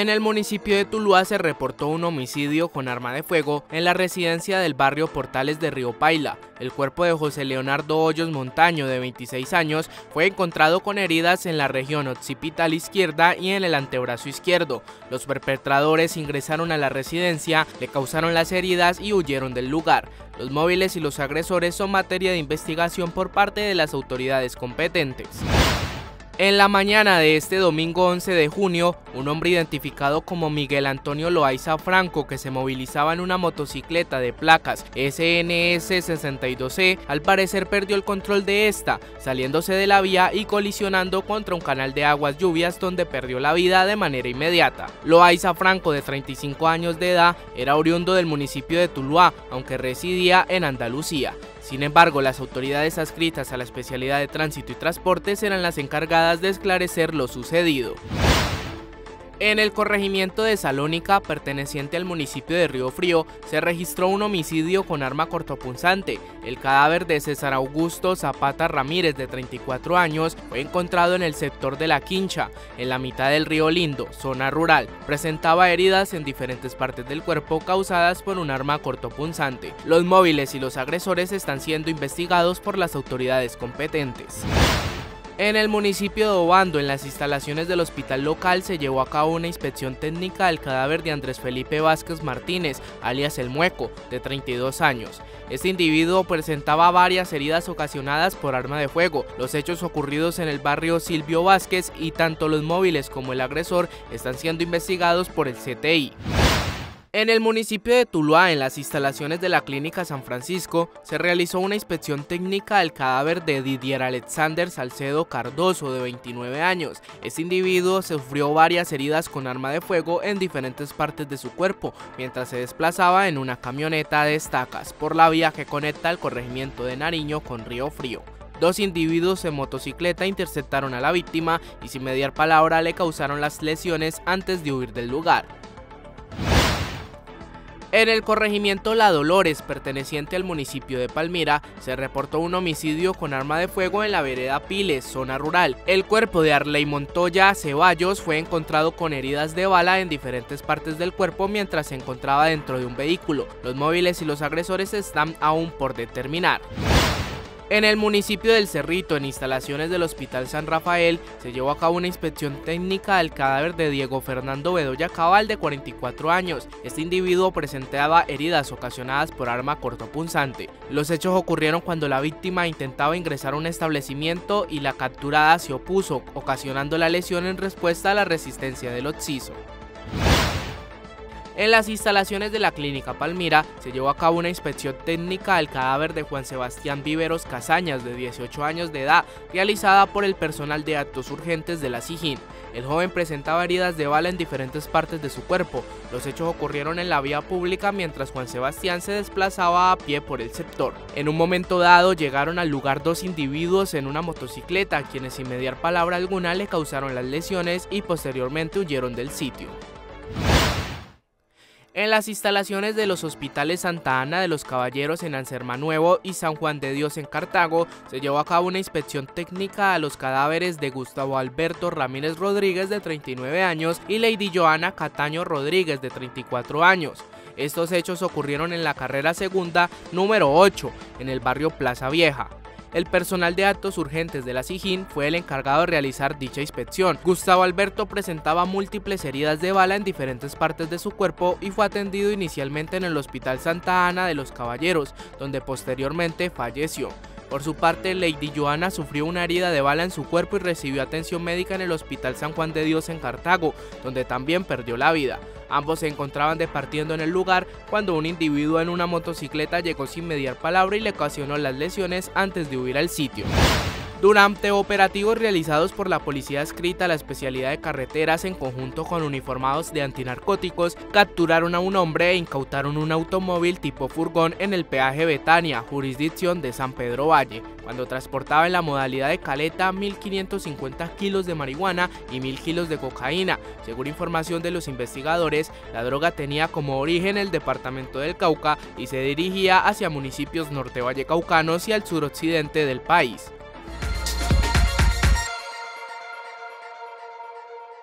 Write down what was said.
En el municipio de Tuluá se reportó un homicidio con arma de fuego en la residencia del barrio Portales de Río Paila. El cuerpo de José Leonardo Hoyos Montaño, de 26 años, fue encontrado con heridas en la región occipital izquierda y en el antebrazo izquierdo. Los perpetradores ingresaron a la residencia, le causaron las heridas y huyeron del lugar. Los móviles y los agresores son materia de investigación por parte de las autoridades competentes. En la mañana de este domingo 11 de junio, un hombre identificado como Miguel Antonio Loaiza Franco, que se movilizaba en una motocicleta de placas SNS 62C, al parecer perdió el control de esta, saliéndose de la vía y colisionando contra un canal de aguas lluvias donde perdió la vida de manera inmediata. Loaiza Franco, de 35 años de edad, era oriundo del municipio de Tuluá, aunque residía en Andalucía. Sin embargo, las autoridades adscritas a la especialidad de tránsito y transporte serán las encargadas de esclarecer lo sucedido. En el corregimiento de Salónica, perteneciente al municipio de Río Frío, se registró un homicidio con arma cortopunzante. El cadáver de César Augusto Zapata Ramírez, de 34 años, fue encontrado en el sector de La Quincha, en la mitad del río Lindo, zona rural. Presentaba heridas en diferentes partes del cuerpo causadas por un arma cortopunzante. Los móviles y los agresores están siendo investigados por las autoridades competentes. En el municipio de Obando, en las instalaciones del hospital local, se llevó a cabo una inspección técnica del cadáver de Andrés Felipe Vázquez Martínez, alias El Mueco, de 32 años. Este individuo presentaba varias heridas ocasionadas por arma de fuego. Los hechos ocurridos en el barrio Silvio Vázquez y tanto los móviles como el agresor están siendo investigados por el CTI. En el municipio de Tuluá, en las instalaciones de la Clínica San Francisco, se realizó una inspección técnica del cadáver de Didier Alexander Salcedo Cardoso, de 29 años. Este individuo sufrió varias heridas con arma de fuego en diferentes partes de su cuerpo, mientras se desplazaba en una camioneta de estacas por la vía que conecta el corregimiento de Nariño con Río Frío. Dos individuos en motocicleta interceptaron a la víctima y sin mediar palabra le causaron las lesiones antes de huir del lugar. En el corregimiento La Dolores, perteneciente al municipio de Palmira, se reportó un homicidio con arma de fuego en la vereda Piles, zona rural. El cuerpo de Arley Montoya Ceballos fue encontrado con heridas de bala en diferentes partes del cuerpo mientras se encontraba dentro de un vehículo. Los móviles y los agresores están aún por determinar. En el municipio del Cerrito, en instalaciones del Hospital San Rafael, se llevó a cabo una inspección técnica del cadáver de Diego Fernando Bedoya Cabal, de 44 años. Este individuo presentaba heridas ocasionadas por arma cortopunzante. Los hechos ocurrieron cuando la víctima intentaba ingresar a un establecimiento y la capturada se opuso, ocasionando la lesión en respuesta a la resistencia del occiso. En las instalaciones de la Clínica Palmira se llevó a cabo una inspección técnica del cadáver de Juan Sebastián Viveros Casañas, de 18 años de edad, realizada por el personal de actos urgentes de la SIGIN. El joven presentaba heridas de bala en diferentes partes de su cuerpo. Los hechos ocurrieron en la vía pública mientras Juan Sebastián se desplazaba a pie por el sector. En un momento dado llegaron al lugar dos individuos en una motocicleta, quienes sin mediar palabra alguna le causaron las lesiones y posteriormente huyeron del sitio. En las instalaciones de los hospitales Santa Ana de los Caballeros en Anserma Nuevo y San Juan de Dios en Cartago, se llevó a cabo una inspección técnica a los cadáveres de Gustavo Alberto Ramírez Rodríguez de 39 años y Lady Joana Cataño Rodríguez de 34 años. Estos hechos ocurrieron en la carrera segunda número 8 en el barrio Plaza Vieja. El personal de actos urgentes de la SIGIN fue el encargado de realizar dicha inspección. Gustavo Alberto presentaba múltiples heridas de bala en diferentes partes de su cuerpo y fue atendido inicialmente en el Hospital Santa Ana de los Caballeros, donde posteriormente falleció. Por su parte, Lady Joana sufrió una herida de bala en su cuerpo y recibió atención médica en el Hospital San Juan de Dios en Cartago, donde también perdió la vida. Ambos se encontraban departiendo en el lugar cuando un individuo en una motocicleta llegó sin mediar palabra y le ocasionó las lesiones antes de huir al sitio. Durante operativos realizados por la policía escrita la especialidad de carreteras en conjunto con uniformados de antinarcóticos, capturaron a un hombre e incautaron un automóvil tipo furgón en el peaje Betania, jurisdicción de San Pedro Valle, cuando transportaba en la modalidad de caleta 1.550 kilos de marihuana y 1.000 kilos de cocaína. Según información de los investigadores, la droga tenía como origen el departamento del Cauca y se dirigía hacia municipios norte vallecaucanos y al suroccidente del país.